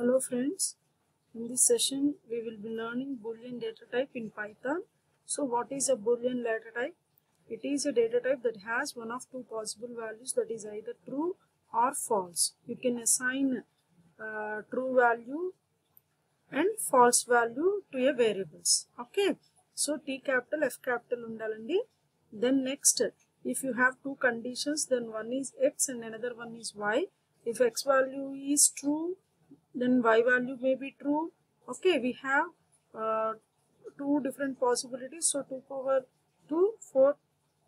Hello friends, in this session we will be learning boolean data type in Python. So what is a boolean data type? It is a data type that has one of two possible values that is either true or false. You can assign uh, true value and false value to a variables. Okay, so T capital, F capital undalandi. Then next, if you have two conditions, then one is X and another one is Y. If X value is true, then Y value may be true. Okay, we have uh, two different possibilities. So 2 power 2, 4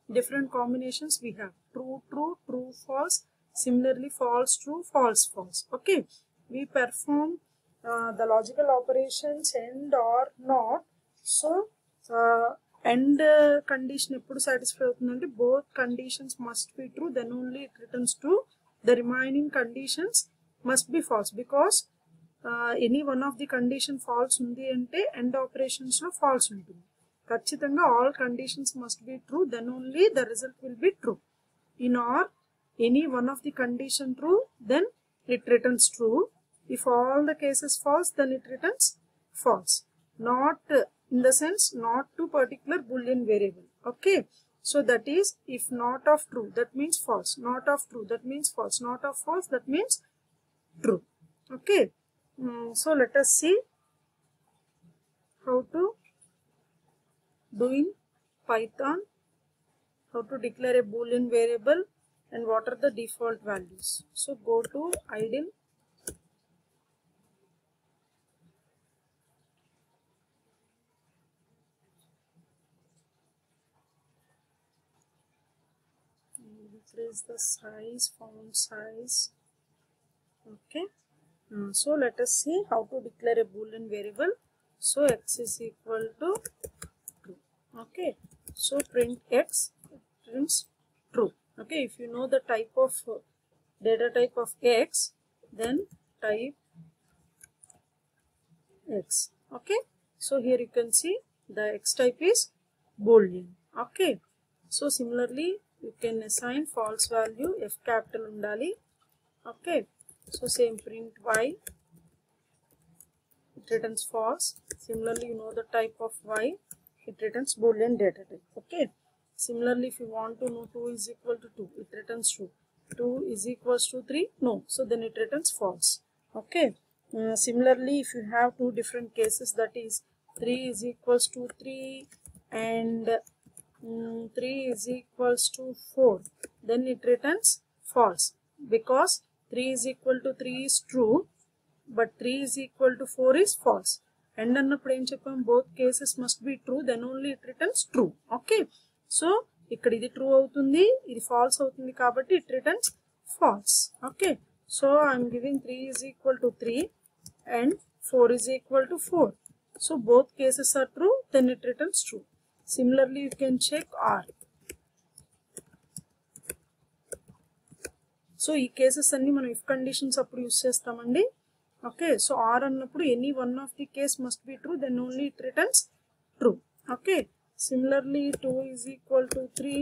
different combinations we have. True, true, true, false. Similarly, false, true, false, false. Okay, we perform uh, the logical operations and or not. So, uh, end uh, condition ఎప్పుడు satisfy అవుతుందంటే both conditions must be true then only it returns true the remaining conditions must be false because any one of the condition false ఉంది అంటే end operations లో falls ఉంటుంది ఖచ్చితంగా all conditions must be true then only the result will be true in or any one of the condition true then it returns true if all the cases false then it returns false not uh, in the sense not to particular boolean variable okay so that is if not of true that means false not of true that means false not of false that means true okay Mm, so let us see how to do in python how to declare a boolean variable and what are the default values. So go to idle increase the size font size. Okay so let us see how to declare a boolean variable. So x is equal to true. Okay. So print x prints true. Okay. If you know the type of uh, data type of x then type x. Okay. So here you can see the x type is boolean. Okay. So similarly you can assign false value f capital undali okay so same print y. It returns false. Similarly you know the type of y. It returns boolean data type. Okay. Similarly if you want to know 2 is equal to 2 it returns true 2 is equals to 3 no. So then it returns false. Okay. Uh, similarly if you have two different cases that is 3 is equals to 3 and mm, 3 is equals to 4 then it returns false. Because 3 is equal to 3 is true but 3 is equal to 4 is false. And అన్నప్పుడు ఏం చెప్పాం? Both cases must be true then only it returns true okay so ఇక్కడ ఇది true అవుతుంది ఇది false అవుతుంది కాబట్టి it returns false okay so I'm giving three is equal to three and four is equal to four so both cases are true then it returns true similarly you can check or so ఈ cases అన్ని మనం if conditions అప్పుడు use చేస్తామండి. Okay so or అన్నప్పుడు any one of the case must be true then only it returns true okay similarly two is equal to three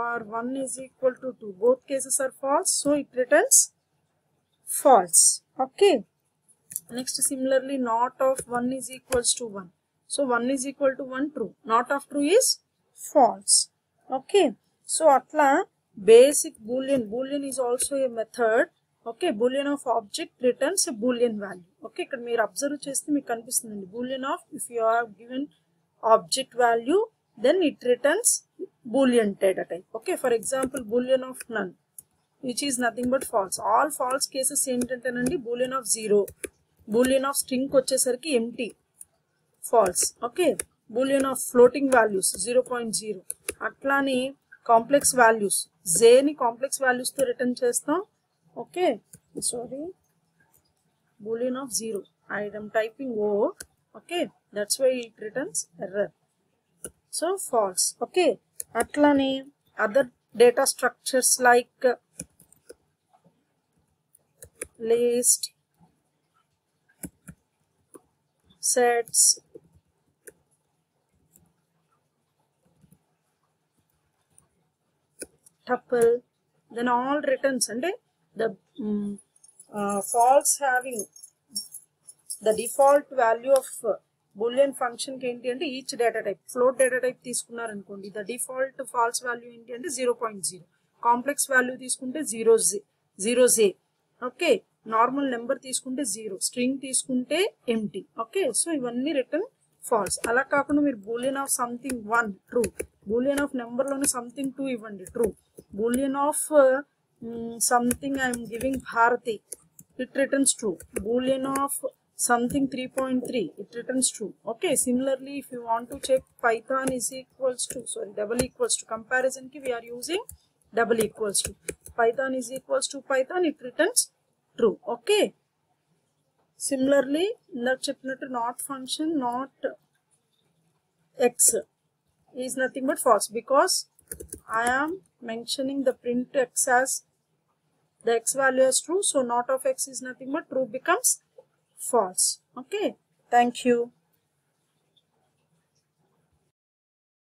or one is equal to two both cases are false so it returns false okay next similarly not of one is equals to one so one is equal to one true not of true is false okay so అట్లా basic boolean boolean is also a method okay boolean of object returns a boolean value okay ఇక్కడ మీరు observe చేస్తే మీకు కనిపిస్తుందండి. Boolean of if you have given object value then it returns boolean data type okay for example boolean of none which is nothing but false all false cases ఏంటంటేనండి boolean of zero boolean of string వచ్చేసరికి empty false okay boolean of floating values zero point zero అట్లానే complex values జేని complex వాల్యూస్తో return చేస్తాం. Okay sorry boolean of zero I typing O okay that's why it returns error so false okay అట్లానే other data structures like list sets tuple then all returns అంటే the false uh, false having the default value of boolean ఫంక్షన్కి ఏంటి అంటే each data type float data type తీసుకున్నారనుకోండి the default false value ఏంటి అంటే zero point zero complex value తీసుకుంటే zero zero j okay normal number తీసుకుంటే zero string తీసుకుంటే empty okay so ఇవన్నీ return false అలా కాకుండా మీరు boolean of something one true boolean of నెంబర్లోనే something two ఇవ్వండి true boolean of uh, mm, something I am giving Bharathi, it returns true. Boolean of something 3.3, it returns true. Okay, similarly, if you want to check Python is equals to, sorry, double equals to comparison key, we are using double equals to. Python is equals to Python, it returns true. Okay. Similarly, not chipnet not function, not x is nothing but false because I am mentioning the print x as the x value as true so not of x is nothing but true becomes false. Okay? Thank you